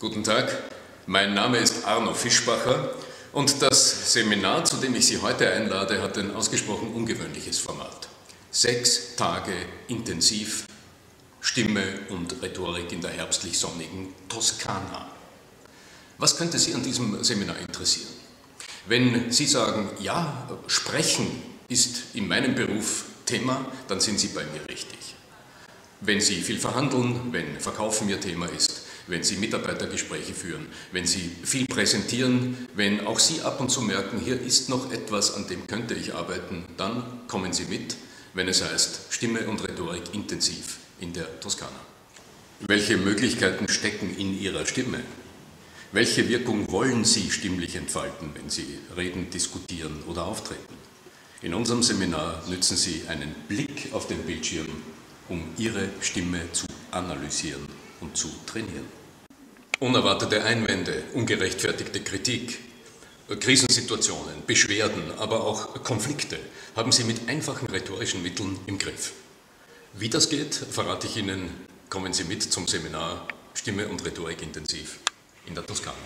Guten Tag, mein Name ist Arno Fischbacher und das Seminar, zu dem ich Sie heute einlade, hat ein ausgesprochen ungewöhnliches Format. Sechs Tage intensiv Stimme und Rhetorik in der herbstlich sonnigen Toskana. Was könnte Sie an diesem Seminar interessieren? Wenn Sie sagen, ja, sprechen ist in meinem Beruf Thema, dann sind Sie bei mir richtig. Wenn Sie viel verhandeln, wenn Verkaufen Ihr Thema ist, wenn Sie Mitarbeitergespräche führen, wenn Sie viel präsentieren, wenn auch Sie ab und zu merken, hier ist noch etwas, an dem könnte ich arbeiten, dann kommen Sie mit, wenn es heißt Stimme und Rhetorik intensiv in der Toskana. Welche Möglichkeiten stecken in Ihrer Stimme? Welche Wirkung wollen Sie stimmlich entfalten, wenn Sie reden, diskutieren oder auftreten? In unserem Seminar nützen Sie einen Blick auf den Bildschirm, um Ihre Stimme zu analysieren und zu trainieren. Unerwartete Einwände, ungerechtfertigte Kritik, Krisensituationen, Beschwerden, aber auch Konflikte haben Sie mit einfachen rhetorischen Mitteln im Griff. Wie das geht, verrate ich Ihnen. Kommen Sie mit zum Seminar Stimme und Rhetorik intensiv in der Toskana.